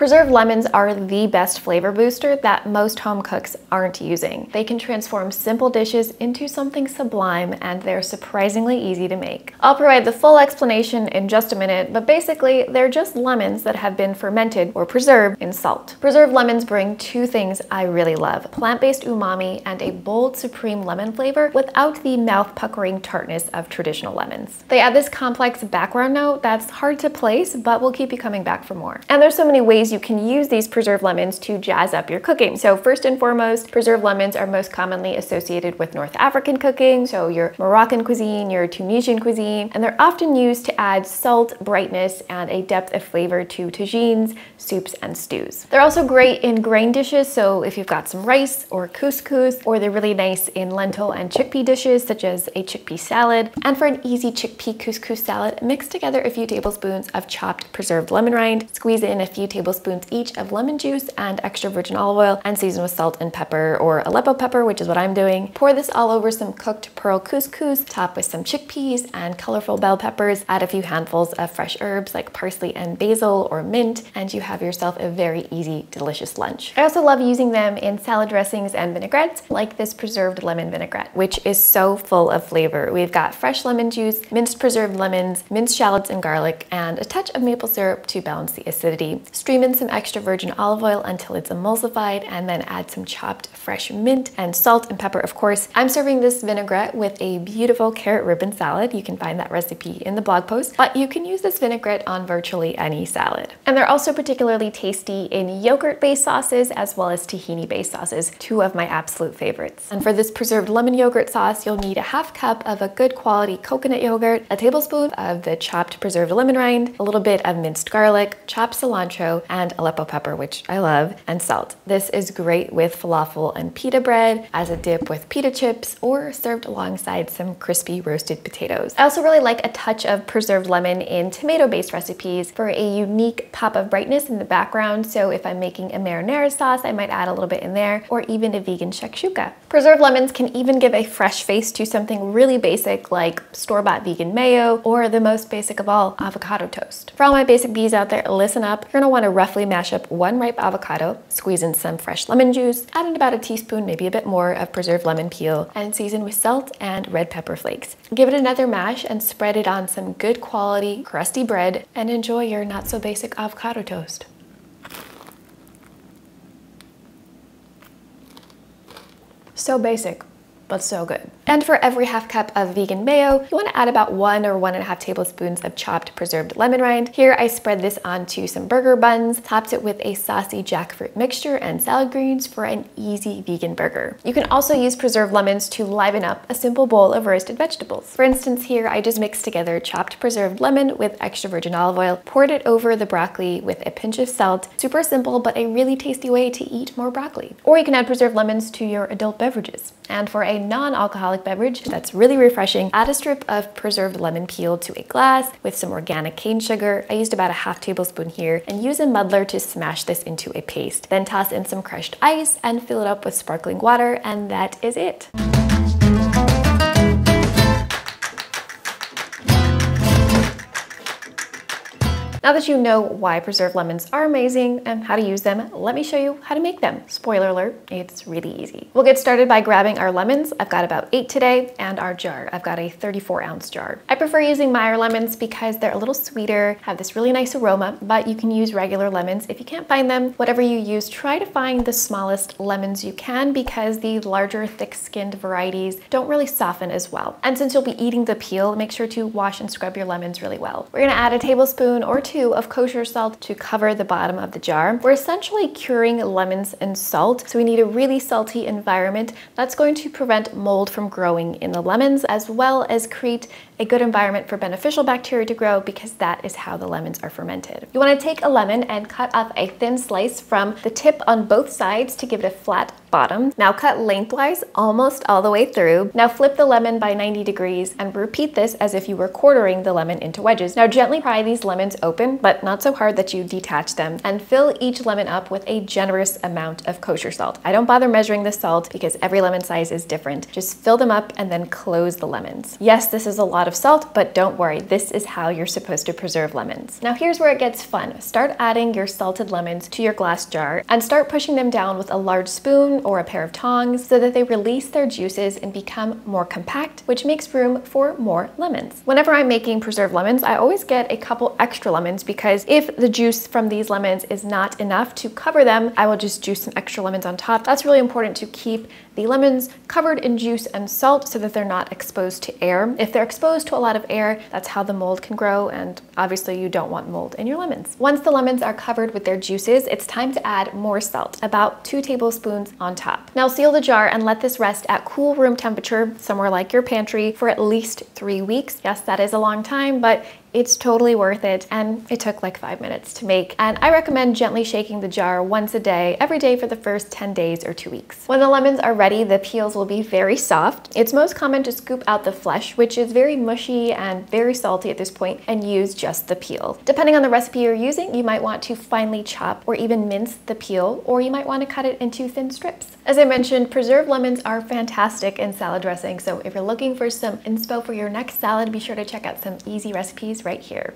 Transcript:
Preserved lemons are the best flavor booster that most home cooks aren't using. They can transform simple dishes into something sublime and they're surprisingly easy to make. I'll provide the full explanation in just a minute, but basically they're just lemons that have been fermented or preserved in salt. Preserved lemons bring two things I really love, plant-based umami and a bold supreme lemon flavor without the mouth-puckering tartness of traditional lemons. They add this complex background note that's hard to place, but will keep you coming back for more. And there's so many ways you can use these preserved lemons to jazz up your cooking. So first and foremost, preserved lemons are most commonly associated with North African cooking, so your Moroccan cuisine, your Tunisian cuisine, and they're often used to add salt, brightness, and a depth of flavor to tagines, soups, and stews. They're also great in grain dishes, so if you've got some rice or couscous, or they're really nice in lentil and chickpea dishes, such as a chickpea salad. And for an easy chickpea couscous salad, mix together a few tablespoons of chopped preserved lemon rind, squeeze in a few tablespoons each of lemon juice and extra virgin olive oil, and season with salt and pepper or Aleppo pepper, which is what I'm doing. Pour this all over some cooked pearl couscous, top with some chickpeas and colorful bell peppers, add a few handfuls of fresh herbs like parsley and basil or mint, and you have yourself a very easy, delicious lunch. I also love using them in salad dressings and vinaigrettes, like this preserved lemon vinaigrette, which is so full of flavor. We've got fresh lemon juice, minced preserved lemons, minced shallots and garlic, and a touch of maple syrup to balance the acidity. Stream in some extra virgin olive oil until it's emulsified, and then add some chopped fresh mint and salt and pepper, of course. I'm serving this vinaigrette with a beautiful carrot ribbon salad. You can find that recipe in the blog post, but you can use this vinaigrette on virtually any salad. And they're also particularly tasty in yogurt-based sauces as well as tahini-based sauces, two of my absolute favorites. And for this preserved lemon yogurt sauce, you'll need a half cup of a good quality coconut yogurt, a tablespoon of the chopped preserved lemon rind, a little bit of minced garlic, chopped cilantro, and Aleppo pepper, which I love, and salt. This is great with falafel and pita bread, as a dip with pita chips, or served alongside some crispy roasted potatoes. I also really like a touch of preserved lemon in tomato-based recipes for a unique pop of brightness in the background. So if I'm making a marinara sauce, I might add a little bit in there, or even a vegan shakshuka. Preserved lemons can even give a fresh face to something really basic like store-bought vegan mayo, or the most basic of all, avocado toast. For all my basic bees out there, listen up. You're gonna wanna roughly mash up one ripe avocado, squeeze in some fresh lemon juice, add in about a teaspoon, maybe a bit more of preserved lemon peel, and season with salt and red pepper flakes. Give it another mash and spread it on some good quality crusty bread and enjoy your not so basic avocado toast. So basic, but so good. And for every half cup of vegan mayo, you wanna add about one or one and a half tablespoons of chopped preserved lemon rind. Here I spread this onto some burger buns, topped it with a saucy jackfruit mixture and salad greens for an easy vegan burger. You can also use preserved lemons to liven up a simple bowl of roasted vegetables. For instance, here I just mixed together chopped preserved lemon with extra virgin olive oil, poured it over the broccoli with a pinch of salt. Super simple, but a really tasty way to eat more broccoli. Or you can add preserved lemons to your adult beverages. And for a non-alcoholic beverage that's really refreshing, add a strip of preserved lemon peel to a glass with some organic cane sugar. I used about a half tablespoon here and use a muddler to smash this into a paste. Then toss in some crushed ice and fill it up with sparkling water and that is it. Now that you know why preserved lemons are amazing and how to use them, let me show you how to make them. Spoiler alert, it's really easy. We'll get started by grabbing our lemons. I've got about eight today and our jar. I've got a 34 ounce jar. I prefer using Meyer lemons because they're a little sweeter, have this really nice aroma, but you can use regular lemons. If you can't find them, whatever you use, try to find the smallest lemons you can because the larger thick-skinned varieties don't really soften as well. And since you'll be eating the peel, make sure to wash and scrub your lemons really well. We're gonna add a tablespoon or two two of kosher salt to cover the bottom of the jar. We're essentially curing lemons in salt, so we need a really salty environment that's going to prevent mold from growing in the lemons, as well as create a good environment for beneficial bacteria to grow because that is how the lemons are fermented. You wanna take a lemon and cut off a thin slice from the tip on both sides to give it a flat bottom. Now cut lengthwise almost all the way through. Now flip the lemon by 90 degrees and repeat this as if you were quartering the lemon into wedges. Now gently pry these lemons open, but not so hard that you detach them, and fill each lemon up with a generous amount of kosher salt. I don't bother measuring the salt because every lemon size is different. Just fill them up and then close the lemons. Yes, this is a lot of salt, but don't worry, this is how you're supposed to preserve lemons. Now here's where it gets fun. Start adding your salted lemons to your glass jar and start pushing them down with a large spoon or a pair of tongs so that they release their juices and become more compact, which makes room for more lemons. Whenever I'm making preserved lemons, I always get a couple extra lemons because if the juice from these lemons is not enough to cover them, I will just juice some extra lemons on top. That's really important to keep the lemons covered in juice and salt so that they're not exposed to air. If they're exposed to a lot of air, that's how the mold can grow and obviously you don't want mold in your lemons. Once the lemons are covered with their juices, it's time to add more salt, about two tablespoons on top. Now seal the jar and let this rest at cool room temperature, somewhere like your pantry, for at least three weeks. Yes, that is a long time, but it's totally worth it and it took like five minutes to make. And I recommend gently shaking the jar once a day, every day for the first 10 days or two weeks. When the lemons are ready, the peels will be very soft. It's most common to scoop out the flesh, which is very mushy and very salty at this point, and use just the peel. Depending on the recipe you're using, you might want to finely chop or even mince the peel, or you might want to cut it into thin strips. As I mentioned, preserved lemons are fantastic in salad dressing, so if you're looking for some inspo for your next salad, be sure to check out some easy recipes right here.